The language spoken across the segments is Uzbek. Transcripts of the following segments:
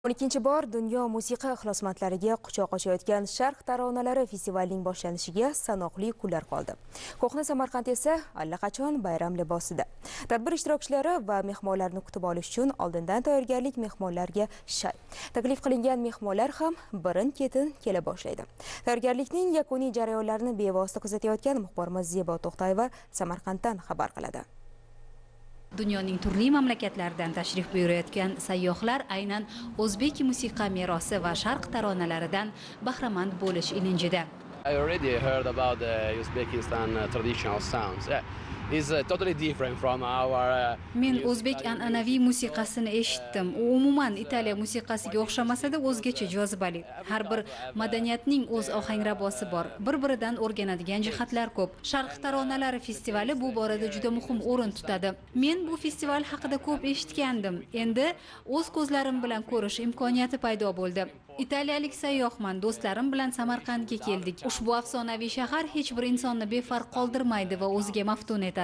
o'n ikkinchi bor dunyo musiqa ixlosmandlariga quchoq ochayotgan sharq taronalari festivalining boshlanishiga sanoqli kunlar qoldi. Ko'hna samarqand esa allaqachon bayram libosida. Tadbir ishtirokchilari va mehmonlarni kutib olish uchun oldindan tayyorgarlik mehmonlarga shay. Taklif qilingan mehmonlar ham birin ketin kela boshlaydi. Tayyorgarlikning yakuniy jarayonlarini bevosita kuzatayotgan muxbirimiz zebo to'xtayeva samarqanddan xabar qiladi. Dunyoning turli mamlakatlaridan tashrif buyurayotgan sayyohlar aynan o'zbek musiqa merosi va sharq taronalaridan bahramand bo'lish ilinjida I already heard about the Uzbekistan traditional sounds. Yeah. Uh, uh, men o'zbek an'anaviy musiqasini eshitdim. U umuman italiya musiqasiga o'xshamasada o'zgacha jozibali. Har bir madaniyatning o'z ohangrabosi bor. Bir biridan o'rganadigan jihatlar ko'p. Sharq taronalari festivali bu borada juda muhim o'rin tutadi. Men bu festival haqida ko'p eshitgandim. Endi o'z ko'zlarim bilan ko'rish imkoniyati paydo bo'ldi. Italiyalik sayyohman do'stlarim bilan samarqandga keldik. Ushbu afsonaviy shahar hech bir insonni befarq qoldirmaydi va o'ziga maftun etadi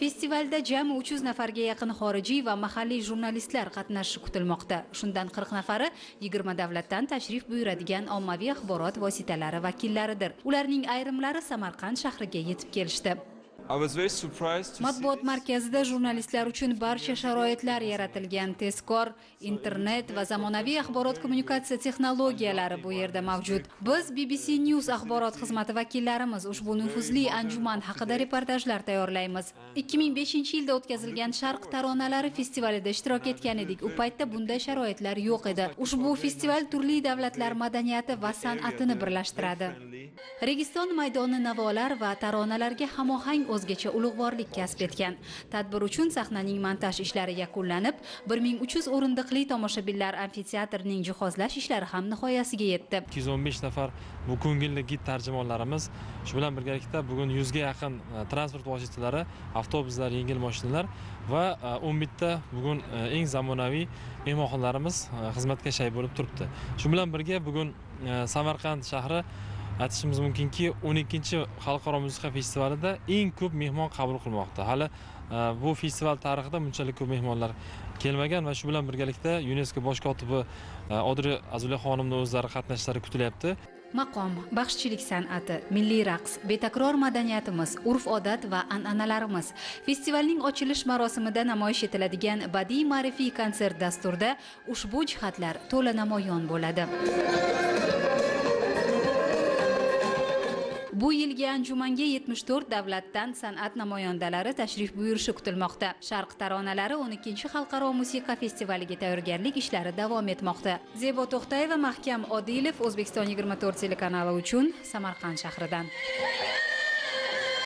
festivalda jami 300 nafarga yaqin xorijiy va mahalliy jurnalistlar qatnashishi kutilmoqda. Shundan 40 nafari 20 davlatdan tashrif buyuradigan ommaviy axborot vositalari vakillaridir. Ularning ayrimlari samarqand shahriga yetib kelishdi. Matbuot markazida jurnalistlar uchun barcha sharoitlar yaratilgan. Tezkor internet va zamonaviy axborot kommunikatsiya texnologiyalari bu yerda mavjud. Biz bbc news axborot xizmati vakillarimiz ushbu nufuzli anjuman haqida reportajlar tayyorlaymiz. 2005 yilda o'tkazilgan sharq taronalari festivalida ishtirok etgan edik. U paytda bunday sharoitlar yo'q edi. Ushbu festival turli davlatlar madaniyati va san'atini birlashtiradi registon maydoni navolar va taronalarga hamohang o'zgacha ulug'vorlik kasb etgan. Tadbir uchun sahnaning montaj ishlari yakunlanib 1300 o'rindiqli tomoshabinlar amfiteatrining jihozlash ishlari ham nihoyasiga yetdi. 215 nafar bu ko'ngilli gid tarjimonlarimiz shu bilan birgalikda bugun 100 ga yaqin e, transport vositalari avtobuslar yengil mashinalar va e, 11 ta bugun e, eng zamonaviy mehmonxonalarimiz xizmatga shay bo'lib turibdi. Shu bilan birga bugun samarqand shahri aytishimiz mumkinki o'n ikkinchi xalqaro musiqa festivalida eng ko'p mehmon qabul qilmoqda. Hali e, bu festival tarixida bunchalik ko'p mehmonlar kelmagan va shu bilan birgalikda yunesko bosh kotibi e, odri azula xonimni o'zlari qatnashishlari kutilyapti. Maqom baxshichilik san'ati milliy raqs betakror madaniyatimiz urf odat va an'analarimiz. Festivalning ochilish marosimida namoyish etiladigan badiiy ma'rifiy konsert dasturida ushbu jihatlar to'la namoyon bo'ladi. Bu yilgi anjumanga 74 davlatdan san'at namoyandalari tashrif buyurishi kutilmoqda. Sharq taronalari 12 xalqaro musiqa festivaliga tayyorgarlik ishlari davom etmoqda. Zebo to'xtayeva mahkam odilov o'zbekiston 24 telekanali uchun samarqand shahridan.